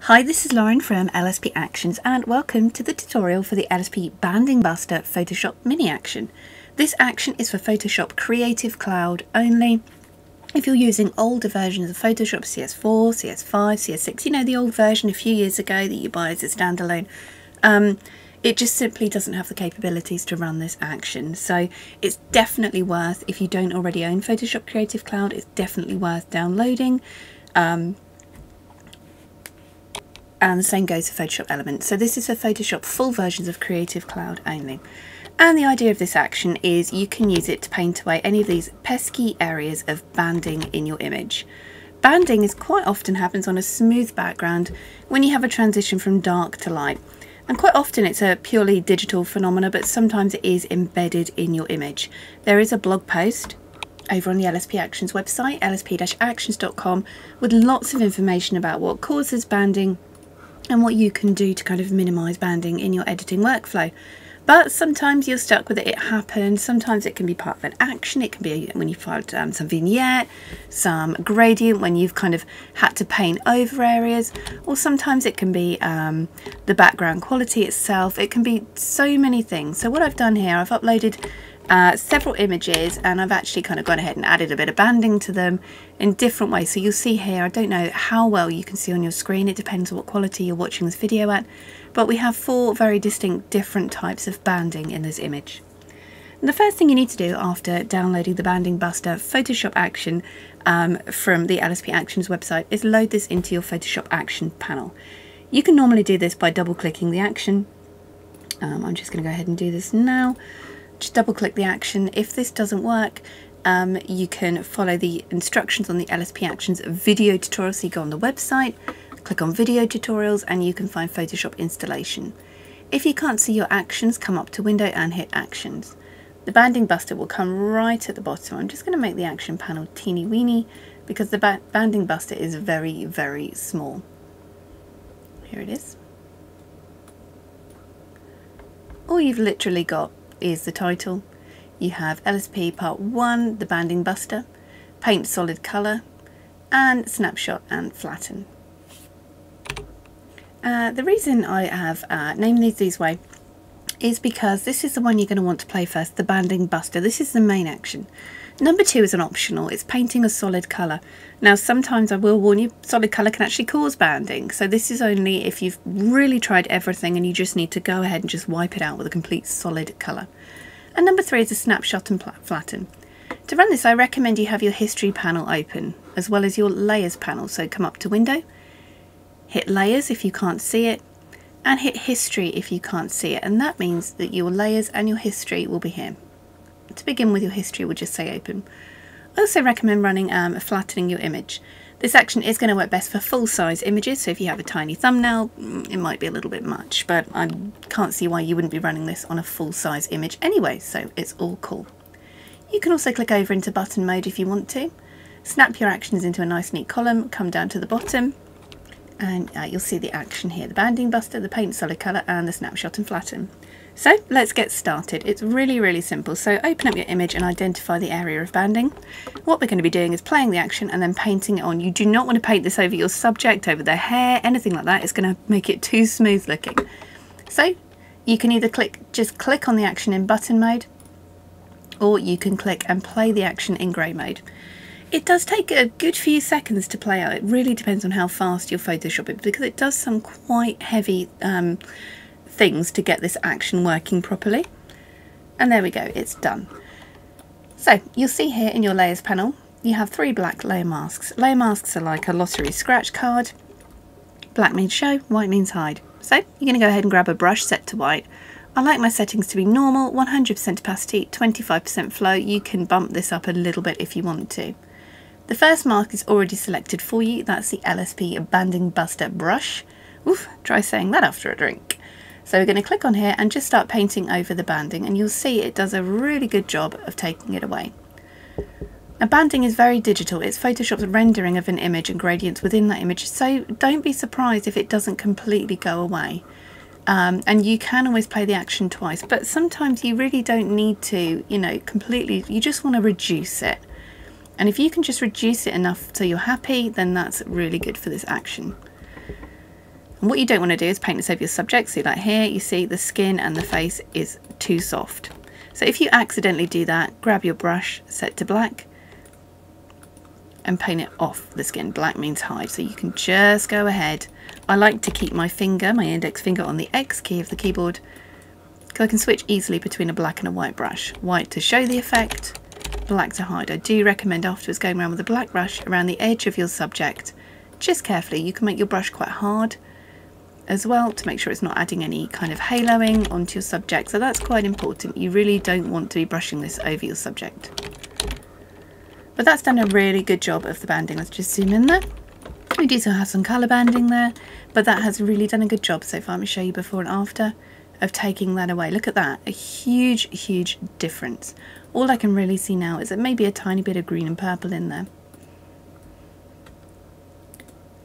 Hi, this is Lauren from LSP Actions and welcome to the tutorial for the LSP Banding Buster Photoshop Mini Action. This action is for Photoshop Creative Cloud only. If you're using older versions of Photoshop CS4, CS5, CS6, you know the old version a few years ago that you buy as a standalone, um, it just simply doesn't have the capabilities to run this action. So it's definitely worth, if you don't already own Photoshop Creative Cloud, it's definitely worth downloading. Um, and the same goes for Photoshop Elements. So this is for Photoshop full versions of Creative Cloud only. And the idea of this action is you can use it to paint away any of these pesky areas of banding in your image. Banding is quite often happens on a smooth background when you have a transition from dark to light. And quite often it's a purely digital phenomena, but sometimes it is embedded in your image. There is a blog post over on the LSP Actions website, lsp-actions.com, with lots of information about what causes banding and what you can do to kind of minimize banding in your editing workflow. But sometimes you're stuck with it, it happens. Sometimes it can be part of an action. It can be when you've filed um, some vignette, some gradient, when you've kind of had to paint over areas. Or sometimes it can be um, the background quality itself. It can be so many things. So what I've done here, I've uploaded uh, several images and I've actually kind of gone ahead and added a bit of banding to them in different ways. So you'll see here, I don't know how well you can see on your screen, it depends on what quality you're watching this video at, but we have four very distinct different types of banding in this image. And the first thing you need to do after downloading the Banding Buster Photoshop Action um, from the LSP Actions website is load this into your Photoshop Action panel. You can normally do this by double clicking the action. Um, I'm just going to go ahead and do this now just double click the action. If this doesn't work, um, you can follow the instructions on the LSP Actions video tutorial. So you go on the website, click on video tutorials, and you can find Photoshop installation. If you can't see your actions, come up to window and hit actions. The banding buster will come right at the bottom. I'm just going to make the action panel teeny weeny because the ba banding buster is very, very small. Here it is. All you've literally got is the title. You have LSP Part 1, the Banding Buster, Paint Solid Colour, and Snapshot and Flatten. Uh, the reason I have uh, named these these way is because this is the one you're going to want to play first, the Banding Buster. This is the main action. Number two is an optional, it's painting a solid colour. Now sometimes I will warn you, solid colour can actually cause banding, so this is only if you've really tried everything and you just need to go ahead and just wipe it out with a complete solid colour. And number three is a snapshot and flatten. To run this I recommend you have your history panel open, as well as your layers panel, so come up to window, hit layers if you can't see it, and hit history if you can't see it, and that means that your layers and your history will be here to begin with your history, we'll just say open. I also recommend running um, flattening your image. This action is going to work best for full-size images, so if you have a tiny thumbnail, mm, it might be a little bit much, but I can't see why you wouldn't be running this on a full-size image anyway, so it's all cool. You can also click over into button mode if you want to. Snap your actions into a nice neat column, come down to the bottom, and uh, you'll see the action here, the banding buster, the paint solid colour, and the snapshot and flatten. So let's get started. It's really, really simple. So open up your image and identify the area of banding. What we're going to be doing is playing the action and then painting it on. You do not want to paint this over your subject, over their hair, anything like that. It's going to make it too smooth looking. So you can either click, just click on the action in button mode, or you can click and play the action in grey mode. It does take a good few seconds to play out. It really depends on how fast your Photoshop is because it does some quite heavy um, things to get this action working properly. And there we go, it's done. So you'll see here in your layers panel, you have three black layer masks. Layer masks are like a lottery scratch card. Black means show, white means hide. So you're going to go ahead and grab a brush set to white. I like my settings to be normal, 100% opacity, 25% flow. You can bump this up a little bit if you want to. The first mask is already selected for you. That's the LSP Banding Buster brush. Oof, try saying that after a drink. So we're going to click on here and just start painting over the banding and you'll see it does a really good job of taking it away. Now banding is very digital, it's Photoshop's rendering of an image and gradients within that image, so don't be surprised if it doesn't completely go away. Um, and you can always play the action twice, but sometimes you really don't need to, you know, completely, you just want to reduce it. And if you can just reduce it enough so you're happy, then that's really good for this action. And what you don't want to do is paint this over your subject. So like here, you see the skin and the face is too soft. So if you accidentally do that, grab your brush, set to black, and paint it off the skin. Black means hide, so you can just go ahead. I like to keep my finger, my index finger on the X key of the keyboard, because I can switch easily between a black and a white brush. White to show the effect, black to hide. I do recommend afterwards going around with a black brush around the edge of your subject, just carefully. You can make your brush quite hard as well to make sure it's not adding any kind of haloing onto your subject. So that's quite important. You really don't want to be brushing this over your subject. But that's done a really good job of the banding. Let's just zoom in there. We do still have some colour banding there, but that has really done a good job so far. Let me show you before and after of taking that away. Look at that, a huge, huge difference. All I can really see now is that maybe a tiny bit of green and purple in there.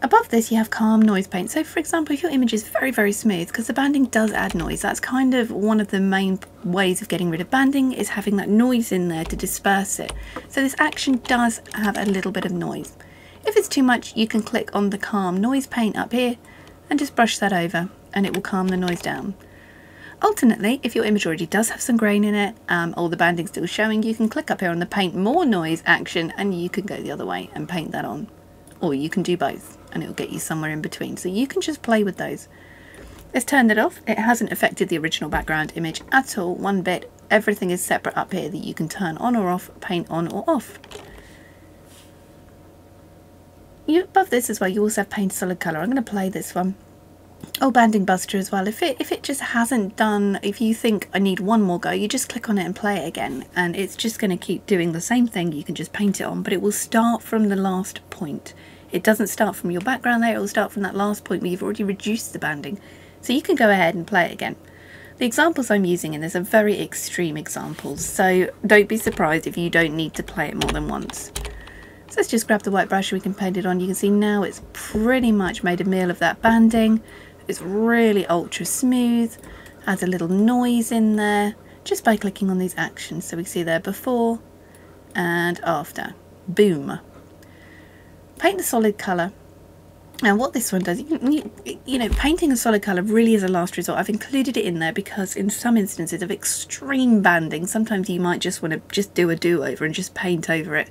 Above this you have calm noise paint. So for example, if your image is very, very smooth, because the banding does add noise, that's kind of one of the main ways of getting rid of banding is having that noise in there to disperse it. So this action does have a little bit of noise. If it's too much, you can click on the calm noise paint up here and just brush that over and it will calm the noise down. Alternately, if your image already does have some grain in it um, or the banding still showing, you can click up here on the paint more noise action and you can go the other way and paint that on. Or you can do both and it'll get you somewhere in between. So you can just play with those. Let's turn that off. It hasn't affected the original background image at all, one bit. Everything is separate up here that you can turn on or off, paint on or off. You, above this as well, you also have paint solid colour. I'm going to play this one. Oh, Banding Buster as well. If it if it just hasn't done, if you think I need one more go, you just click on it and play it again, and it's just going to keep doing the same thing. You can just paint it on, but it will start from the last point. It doesn't start from your background there, it will start from that last point where you've already reduced the banding. So you can go ahead and play it again. The examples I'm using in this are very extreme examples, so don't be surprised if you don't need to play it more than once. So let's just grab the white brush we can paint it on. You can see now it's pretty much made a meal of that banding. It's really ultra smooth, adds a little noise in there just by clicking on these actions. So we see there before and after. Boom paint the solid colour. And what this one does, you, you, know, painting a solid colour really is a last resort. I've included it in there because in some instances of extreme banding, sometimes you might just want to just do a do-over and just paint over it.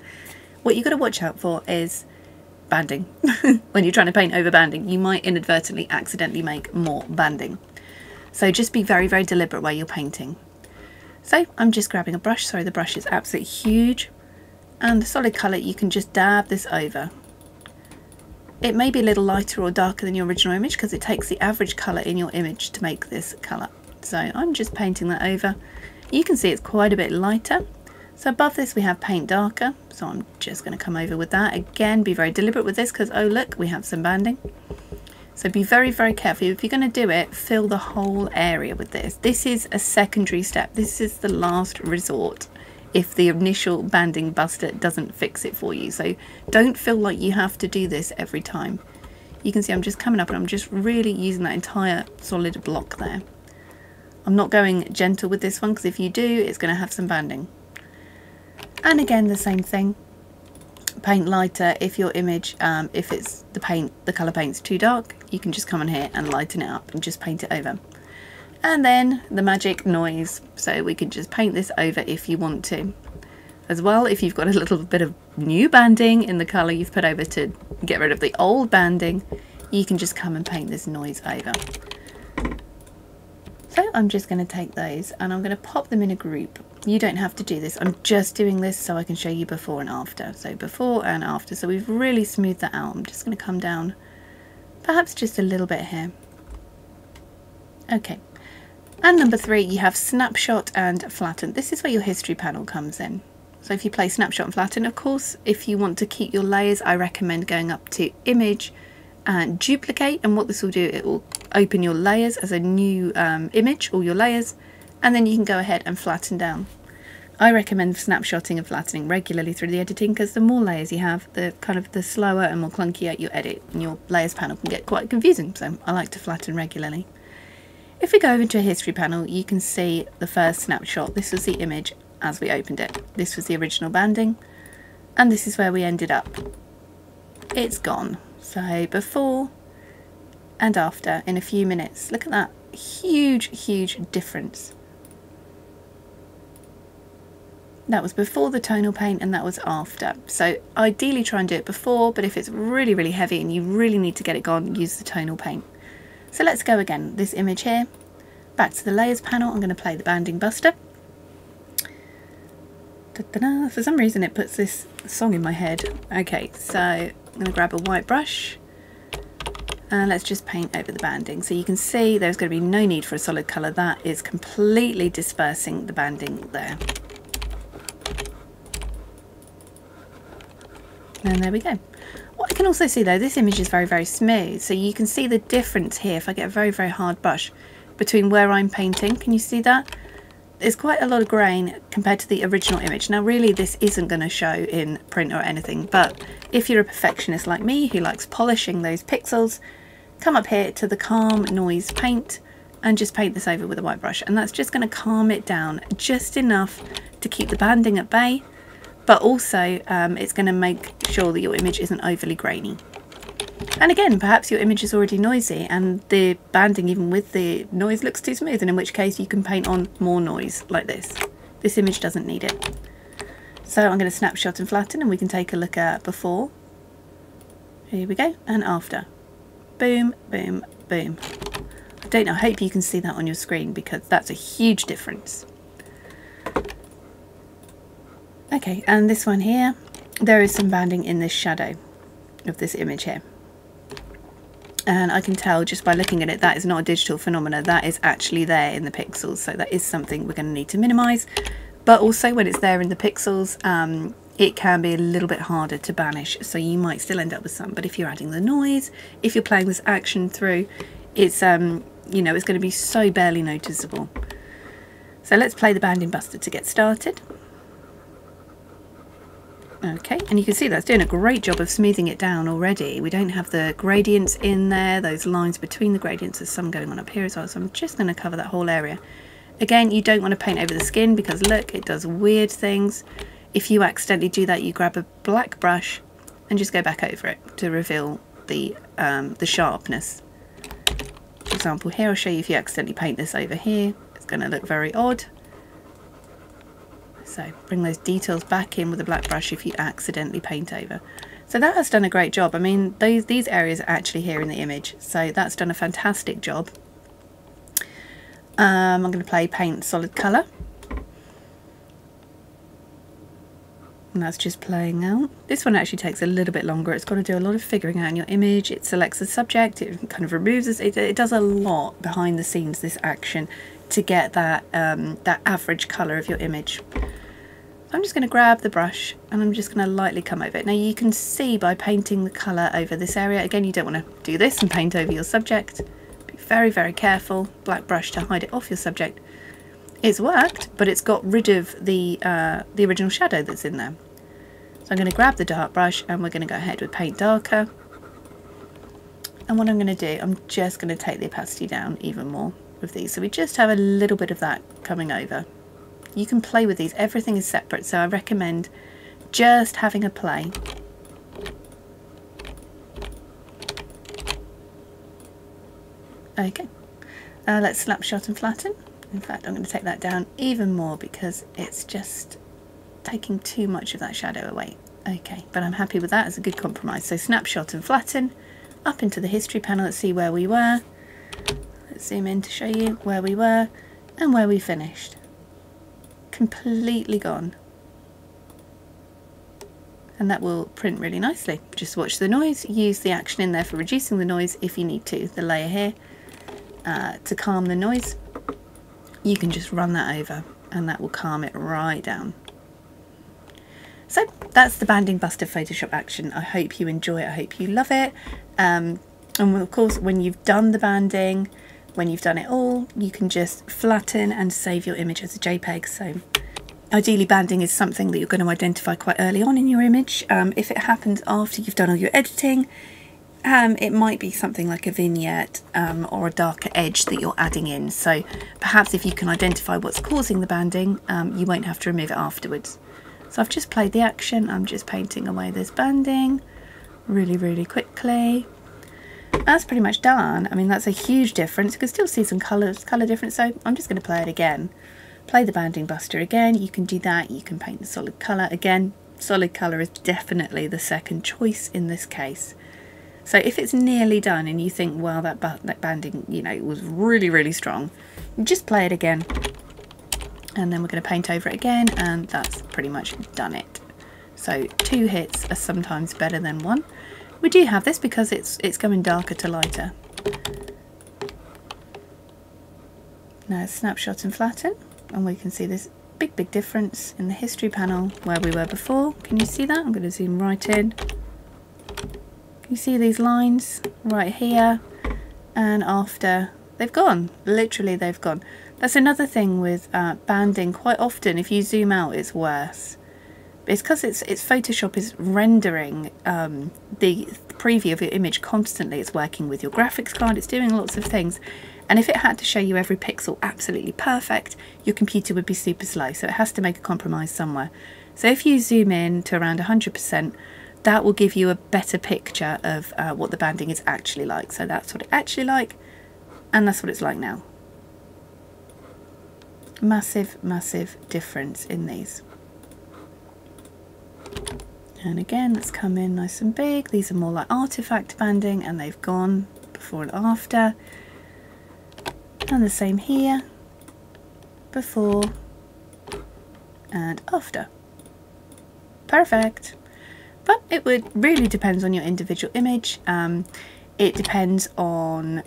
What you've got to watch out for is banding. when you're trying to paint over banding, you might inadvertently accidentally make more banding. So just be very, very deliberate where you're painting. So I'm just grabbing a brush. Sorry, the brush is absolutely huge. And the solid colour, you can just dab this over it may be a little lighter or darker than your original image because it takes the average colour in your image to make this colour. So I'm just painting that over. You can see it's quite a bit lighter. So above this we have paint darker. So I'm just going to come over with that. Again, be very deliberate with this because, oh look, we have some banding. So be very, very careful. If you're going to do it, fill the whole area with this. This is a secondary step. This is the last resort if the initial banding buster doesn't fix it for you. So don't feel like you have to do this every time. You can see I'm just coming up and I'm just really using that entire solid block there. I'm not going gentle with this one because if you do, it's going to have some banding. And again, the same thing. Paint lighter if your image, um, if it's the paint, the colour paint's too dark, you can just come in here and lighten it up and just paint it over and then the magic noise. So we can just paint this over if you want to. As well if you've got a little bit of new banding in the colour you've put over to get rid of the old banding you can just come and paint this noise over. So I'm just going to take those and I'm going to pop them in a group. You don't have to do this. I'm just doing this so I can show you before and after. So before and after. So we've really smoothed that out. I'm just going to come down perhaps just a little bit here. Okay and number three, you have snapshot and flatten. This is where your history panel comes in. So if you play snapshot and flatten, of course, if you want to keep your layers, I recommend going up to image and duplicate. And what this will do, it will open your layers as a new um, image, all your layers, and then you can go ahead and flatten down. I recommend snapshotting and flattening regularly through the editing because the more layers you have, the kind of the slower and more clunkier your edit and your layers panel can get quite confusing. So I like to flatten regularly. If we go over to a history panel, you can see the first snapshot. This was the image as we opened it. This was the original banding, and this is where we ended up. It's gone. So before and after in a few minutes. Look at that huge, huge difference. That was before the tonal paint and that was after. So ideally try and do it before, but if it's really, really heavy and you really need to get it gone, use the tonal paint. So let's go again. This image here, back to the layers panel, I'm going to play the banding buster. Da -da -da. For some reason it puts this song in my head. Okay, so I'm going to grab a white brush and let's just paint over the banding. So you can see there's going to be no need for a solid colour. That is completely dispersing the banding there. And there we go. What I can also see though, this image is very, very smooth. So you can see the difference here if I get a very, very hard brush between where I'm painting. Can you see that? There's quite a lot of grain compared to the original image. Now really this isn't going to show in print or anything, but if you're a perfectionist like me who likes polishing those pixels, come up here to the calm noise paint and just paint this over with a white brush. And that's just going to calm it down just enough to keep the banding at bay but also um, it's going to make sure that your image isn't overly grainy. And again, perhaps your image is already noisy and the banding even with the noise looks too smooth and in which case you can paint on more noise like this. This image doesn't need it. So I'm going to snapshot and flatten and we can take a look at before. Here we go, and after. Boom, boom, boom. I don't know, I hope you can see that on your screen because that's a huge difference. Okay, and this one here, there is some banding in this shadow of this image here. And I can tell just by looking at it, that is not a digital phenomena, that is actually there in the pixels. So that is something we're going to need to minimize. But also when it's there in the pixels, um, it can be a little bit harder to banish. So you might still end up with some, but if you're adding the noise, if you're playing this action through, it's, um, you know, it's going to be so barely noticeable. So let's play the banding buster to get started. Okay, and you can see that's doing a great job of smoothing it down already. We don't have the gradients in there, those lines between the gradients. There's some going on up here as well, so I'm just going to cover that whole area. Again, you don't want to paint over the skin because look, it does weird things. If you accidentally do that, you grab a black brush and just go back over it to reveal the, um, the sharpness. For example, here I'll show you if you accidentally paint this over here, it's going to look very odd. So bring those details back in with a black brush if you accidentally paint over. So that has done a great job. I mean, those, these areas are actually here in the image. So that's done a fantastic job. Um, I'm going to play paint solid colour. And that's just playing out. This one actually takes a little bit longer. It's got to do a lot of figuring out in your image. It selects the subject. It kind of removes it. It does a lot behind the scenes, this action, to get that, um, that average colour of your image. I'm just going to grab the brush and I'm just going to lightly come over it. Now you can see by painting the colour over this area, again you don't want to do this and paint over your subject. Be very very careful, black brush to hide it off your subject. It's worked but it's got rid of the, uh, the original shadow that's in there. So I'm going to grab the dark brush and we're going to go ahead with paint darker. And what I'm going to do, I'm just going to take the opacity down even more with these. So we just have a little bit of that coming over you can play with these. Everything is separate so I recommend just having a play. Okay. Uh, let's snapshot and flatten. In fact I'm going to take that down even more because it's just taking too much of that shadow away. Okay but I'm happy with that. As a good compromise. So snapshot and flatten. Up into the history panel. Let's see where we were. Let's zoom in to show you where we were and where we finished completely gone. And that will print really nicely. Just watch the noise, use the action in there for reducing the noise if you need to. The layer here uh, to calm the noise, you can just run that over and that will calm it right down. So that's the Banding Buster Photoshop action. I hope you enjoy it. I hope you love it. Um, and of course, when you've done the banding, when you've done it all, you can just flatten and save your image as a JPEG. So ideally banding is something that you're going to identify quite early on in your image. Um, if it happens after you've done all your editing, um, it might be something like a vignette um, or a darker edge that you're adding in. So perhaps if you can identify what's causing the banding, um, you won't have to remove it afterwards. So I've just played the action. I'm just painting away this banding really, really quickly. That's pretty much done. I mean, that's a huge difference. You can still see some colours, colour difference, so I'm just going to play it again. Play the banding buster again. You can do that. You can paint the solid colour. Again, solid colour is definitely the second choice in this case. So if it's nearly done and you think, well, that, that banding, you know, was really, really strong, just play it again. And then we're going to paint over it again, and that's pretty much done it. So two hits are sometimes better than one. We do have this because it's it's going darker to lighter. Now snapshot and flatten, and we can see this big, big difference in the history panel where we were before. Can you see that? I'm going to zoom right in. You see these lines right here and after they've gone. Literally they've gone. That's another thing with uh, banding. Quite often if you zoom out it's worse. It's because it's, it's Photoshop is rendering um, the preview of your image constantly. It's working with your graphics card. It's doing lots of things. And if it had to show you every pixel absolutely perfect, your computer would be super slow. So it has to make a compromise somewhere. So if you zoom in to around 100%, that will give you a better picture of uh, what the banding is actually like. So that's what it actually like, and that's what it's like now. Massive, massive difference in these. And again, let's come in nice and big. These are more like artifact banding, and they've gone before and after. And the same here, before and after. Perfect but it would really depends on your individual image. Um, it depends on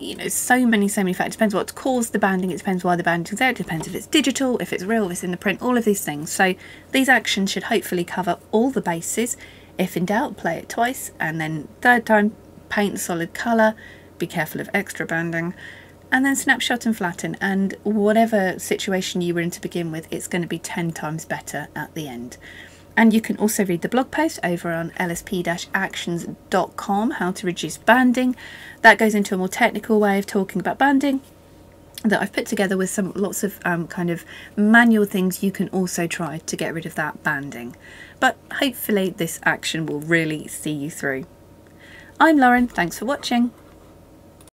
you know so many so many factors. It depends what caused the banding. It depends why the banding's there. It depends if it's digital, if it's real, if it's in the print. All of these things. So these actions should hopefully cover all the bases. If in doubt, play it twice, and then third time, paint solid colour. Be careful of extra banding and then snapshot and flatten and whatever situation you were in to begin with it's going to be 10 times better at the end and you can also read the blog post over on lsp-actions.com, how to reduce banding. That goes into a more technical way of talking about banding that I've put together with some lots of um, kind of manual things you can also try to get rid of that banding. But hopefully this action will really see you through. I'm Lauren, thanks for watching.